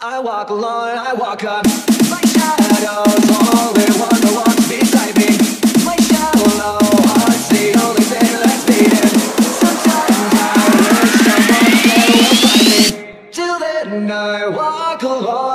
I walk alone, I walk up. My shadows only one that walks beside me. My shallow heart's the only thing that's beating Sometimes I wish someone there will find me. Till then I walk alone.